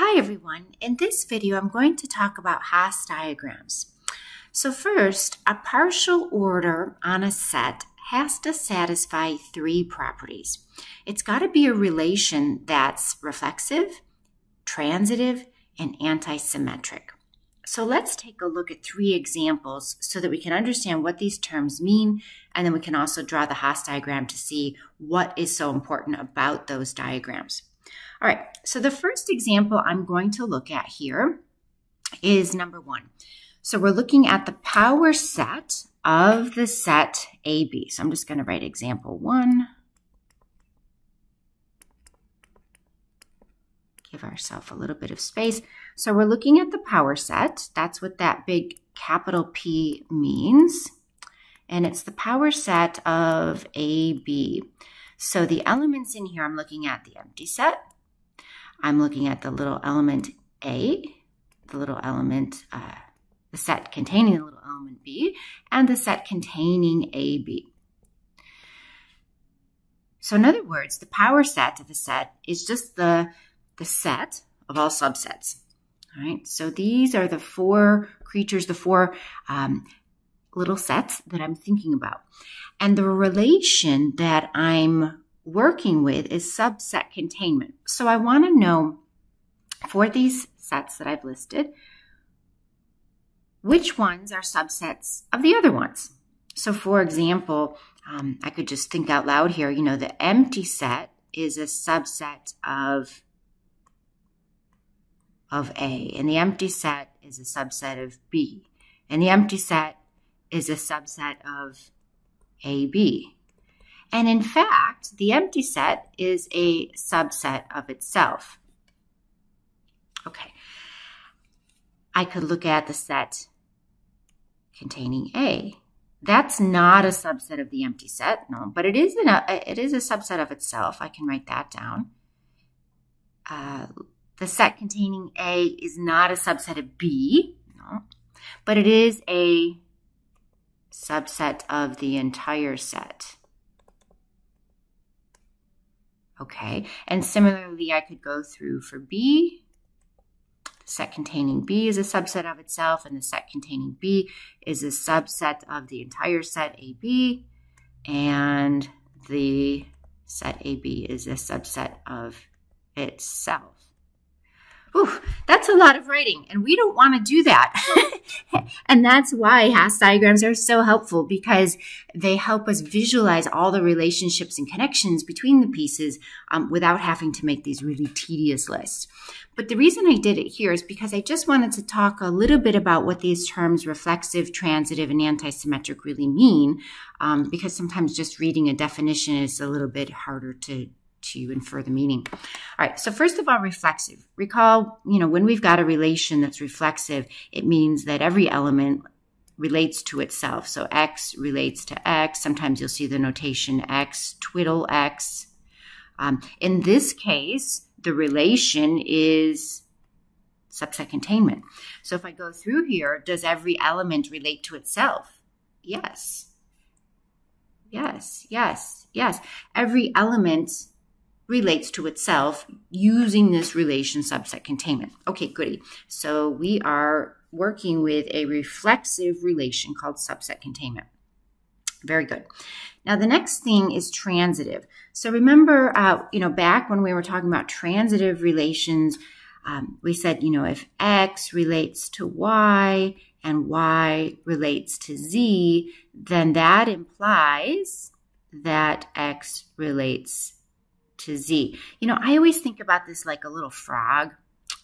Hi everyone. In this video, I'm going to talk about Hasse diagrams. So first, a partial order on a set has to satisfy three properties. It's got to be a relation that's reflexive, transitive, and antisymmetric. So let's take a look at three examples so that we can understand what these terms mean, and then we can also draw the Hasse diagram to see what is so important about those diagrams. All right, so the first example I'm going to look at here is number one. So we're looking at the power set of the set AB. So I'm just going to write example one. Give ourselves a little bit of space. So we're looking at the power set. That's what that big capital P means. And it's the power set of AB. So the elements in here, I'm looking at the empty set. I'm looking at the little element A, the little element, uh, the set containing the little element B, and the set containing AB. So in other words, the power set of a set is just the, the set of all subsets. All right, so these are the four creatures, the four um, little sets that I'm thinking about. And the relation that I'm working with is subset containment. So I want to know for these sets that I've listed, which ones are subsets of the other ones. So for example, um, I could just think out loud here, you know, the empty set is a subset of of A, and the empty set is a subset of B, and the empty set is a subset of AB. And in fact, the empty set is a subset of itself. Okay. I could look at the set containing A. That's not a subset of the empty set, no, but it is, an, it is a subset of itself. I can write that down. Uh, the set containing A is not a subset of B, no, but it is a subset of the entire set. Okay, and similarly, I could go through for B. The set containing B is a subset of itself, and the set containing B is a subset of the entire set AB, and the set AB is a subset of itself. Ooh, that's a lot of writing, and we don't want to do that. and that's why Hasse diagrams are so helpful because they help us visualize all the relationships and connections between the pieces um, without having to make these really tedious lists. But the reason I did it here is because I just wanted to talk a little bit about what these terms reflexive, transitive, and antisymmetric really mean, um, because sometimes just reading a definition is a little bit harder to to infer the meaning. All right, so first of all, reflexive. Recall, you know, when we've got a relation that's reflexive, it means that every element relates to itself. So X relates to X. Sometimes you'll see the notation X, twiddle X. Um, in this case, the relation is subset containment. So if I go through here, does every element relate to itself? Yes. Yes, yes, yes. Every element relates to itself using this relation subset containment. Okay, goody. So we are working with a reflexive relation called subset containment. Very good. Now the next thing is transitive. So remember, uh, you know, back when we were talking about transitive relations, um, we said, you know, if X relates to Y and Y relates to Z, then that implies that X relates to Z. You know, I always think about this like a little frog.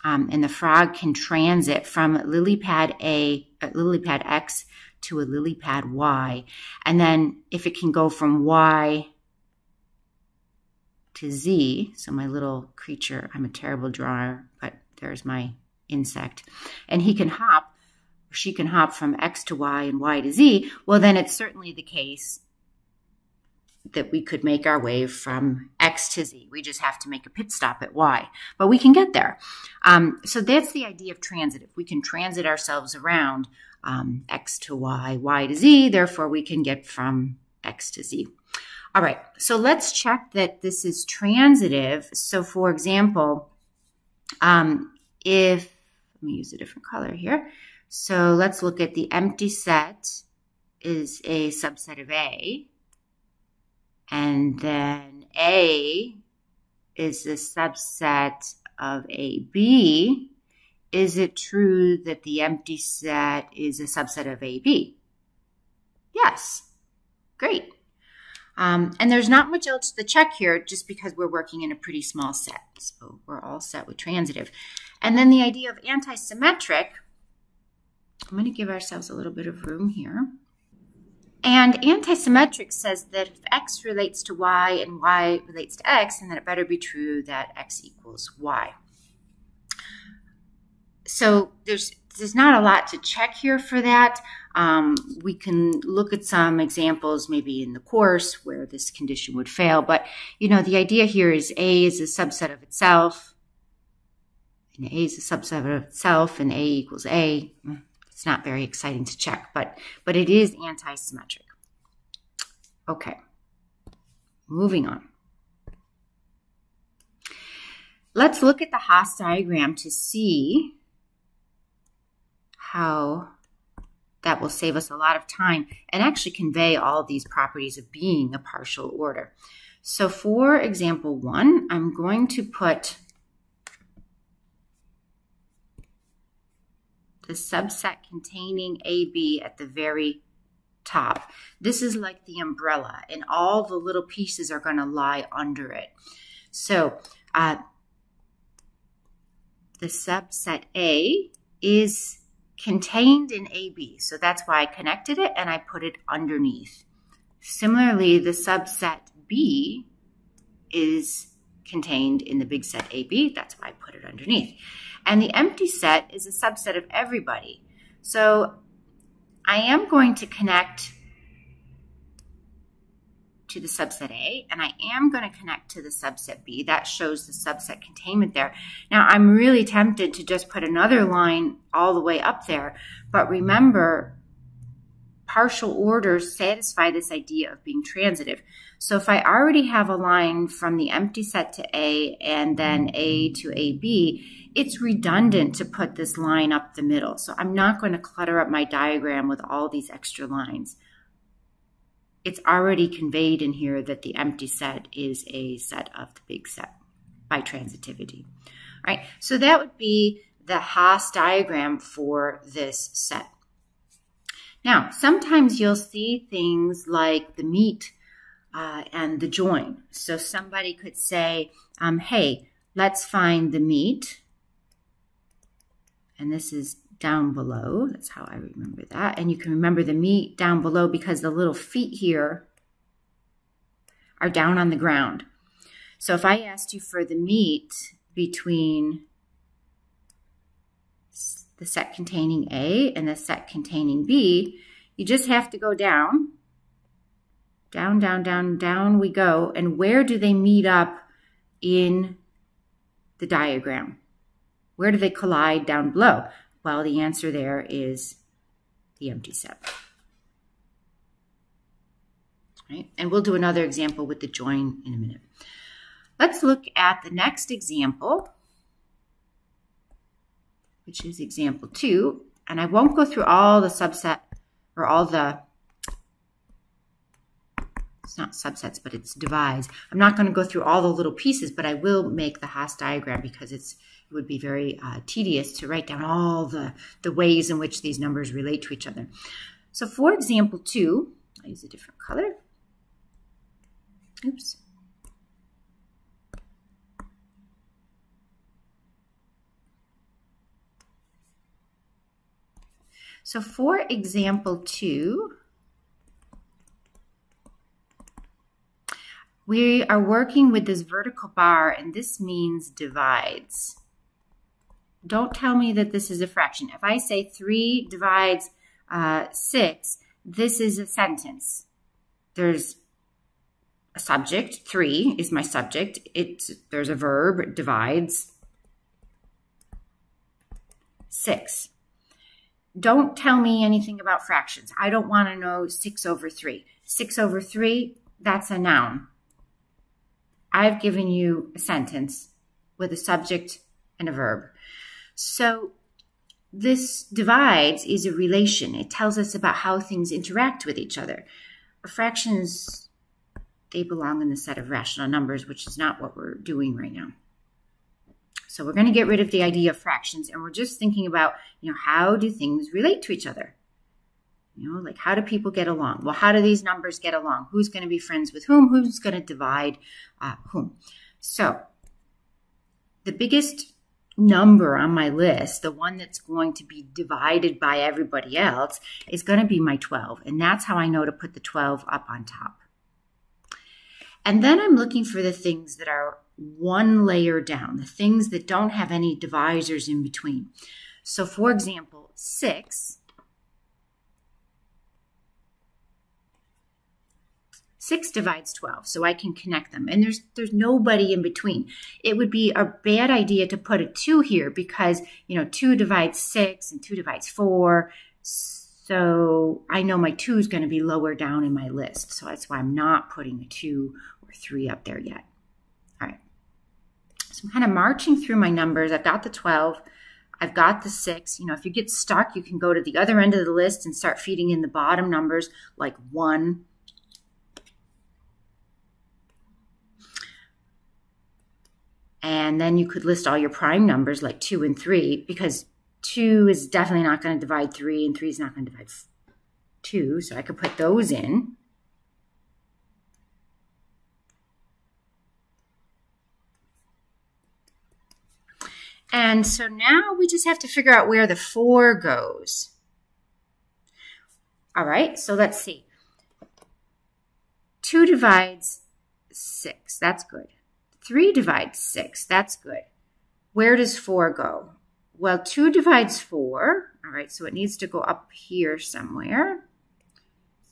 Um, and the frog can transit from lily pad A, uh, lily pad X to a lily pad Y. And then if it can go from Y to Z, so my little creature, I'm a terrible drawer, but there's my insect, and he can hop, she can hop from X to Y and Y to Z, well, then it's certainly the case that we could make our way from X to Z. We just have to make a pit stop at Y, but we can get there. Um, so that's the idea of transitive. We can transit ourselves around um, X to Y, Y to Z, therefore we can get from X to Z. All right, so let's check that this is transitive. So for example, um, if, let me use a different color here. So let's look at the empty set is a subset of A. And then A is a subset of AB. Is it true that the empty set is a subset of AB? Yes. Great. Um, and there's not much else to check here just because we're working in a pretty small set. So we're all set with transitive. And then the idea of antisymmetric, I'm going to give ourselves a little bit of room here. And antisymmetric says that if x relates to y and y relates to x, then it better be true that x equals y. So there's there's not a lot to check here for that. Um, we can look at some examples maybe in the course where this condition would fail. But, you know, the idea here is A is a subset of itself. And A is a subset of itself and A equals A. It's not very exciting to check, but, but it is anti-symmetric. Okay, moving on. Let's look at the Hasse diagram to see how that will save us a lot of time and actually convey all these properties of being a partial order. So for example one, I'm going to put the subset containing AB at the very top. This is like the umbrella and all the little pieces are going to lie under it. So uh, the subset A is contained in AB. So that's why I connected it and I put it underneath. Similarly, the subset B is contained in the big set AB. That's why I put it underneath. And the empty set is a subset of everybody. So I am going to connect to the subset A, and I am going to connect to the subset B. That shows the subset containment there. Now, I'm really tempted to just put another line all the way up there, but remember, partial orders satisfy this idea of being transitive. So if I already have a line from the empty set to A and then A to AB, it's redundant to put this line up the middle. So I'm not going to clutter up my diagram with all these extra lines it's already conveyed in here that the empty set is a set of the big set by transitivity. All right, so that would be the Hasse diagram for this set. Now, sometimes you'll see things like the meet uh, and the join. So somebody could say, um, hey, let's find the meet. And this is down below. That's how I remember that. And you can remember the meet down below because the little feet here are down on the ground. So if I asked you for the meet between the set containing A and the set containing B, you just have to go down. Down, down, down, down we go. And where do they meet up in the diagram? Where do they collide down below? Well, the answer there is the empty set. Right? And we'll do another example with the join in a minute. Let's look at the next example, which is example two. And I won't go through all the subset or all the, it's not subsets, but it's divides. I'm not going to go through all the little pieces, but I will make the Hasse diagram because it's it would be very uh, tedious to write down all the, the ways in which these numbers relate to each other. So for example two, I'll use a different color. Oops. So for example two, we are working with this vertical bar and this means divides. Don't tell me that this is a fraction. If I say 3 divides uh, 6, this is a sentence. There's a subject, 3 is my subject. It's, there's a verb, divides 6. Don't tell me anything about fractions. I don't want to know 6 over 3. 6 over 3, that's a noun. I've given you a sentence with a subject and a verb. So this divides is a relation. It tells us about how things interact with each other. Fractions, they belong in the set of rational numbers, which is not what we're doing right now. So we're going to get rid of the idea of fractions, and we're just thinking about, you know, how do things relate to each other? You know, like how do people get along? Well, how do these numbers get along? Who's going to be friends with whom? Who's going to divide uh, whom? So the biggest number on my list, the one that's going to be divided by everybody else, is going to be my 12. And that's how I know to put the 12 up on top. And then I'm looking for the things that are one layer down, the things that don't have any divisors in between. So for example, 6 6 divides 12, so I can connect them. And there's there's nobody in between. It would be a bad idea to put a 2 here because, you know, 2 divides 6 and 2 divides 4. So I know my 2 is going to be lower down in my list. So that's why I'm not putting a 2 or 3 up there yet. So I'm kind of marching through my numbers. I've got the 12. I've got the six. You know, if you get stuck, you can go to the other end of the list and start feeding in the bottom numbers like one, And then you could list all your prime numbers like two and three because two is definitely not going to divide three and three is not going to divide two. So I could put those in. And so now we just have to figure out where the four goes. All right, so let's see. Two divides six. That's good. 3 divides 6. That's good. Where does 4 go? Well, 2 divides 4. All right, so it needs to go up here somewhere.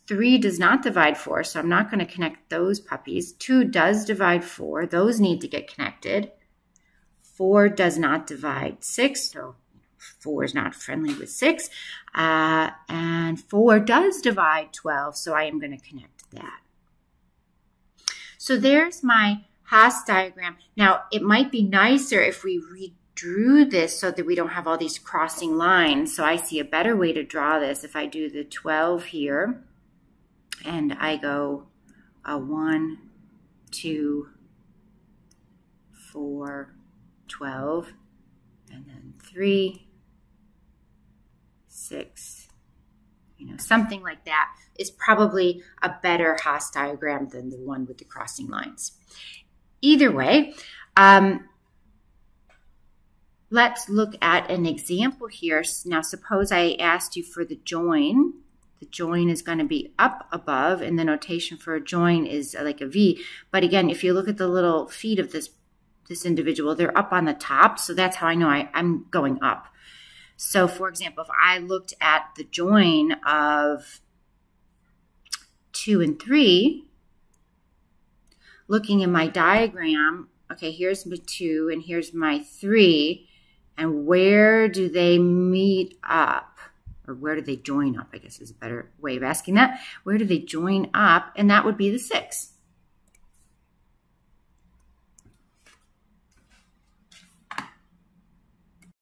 3 does not divide 4, so I'm not going to connect those puppies. 2 does divide 4. Those need to get connected. 4 does not divide 6, so 4 is not friendly with 6. Uh, and 4 does divide 12, so I am going to connect that. So there's my Hasse diagram. Now, it might be nicer if we redrew this so that we don't have all these crossing lines. So I see a better way to draw this if I do the 12 here and I go a 1, 2, 4, 12, and then 3, 6, you know, something like that is probably a better Hasse diagram than the one with the crossing lines. Either way, um, let's look at an example here. Now, suppose I asked you for the join. The join is going to be up above, and the notation for a join is like a V. But again, if you look at the little feet of this this individual, they're up on the top, so that's how I know I, I'm going up. So, for example, if I looked at the join of 2 and 3, looking in my diagram, okay, here's my two and here's my three, and where do they meet up? Or where do they join up? I guess is a better way of asking that. Where do they join up? And that would be the six.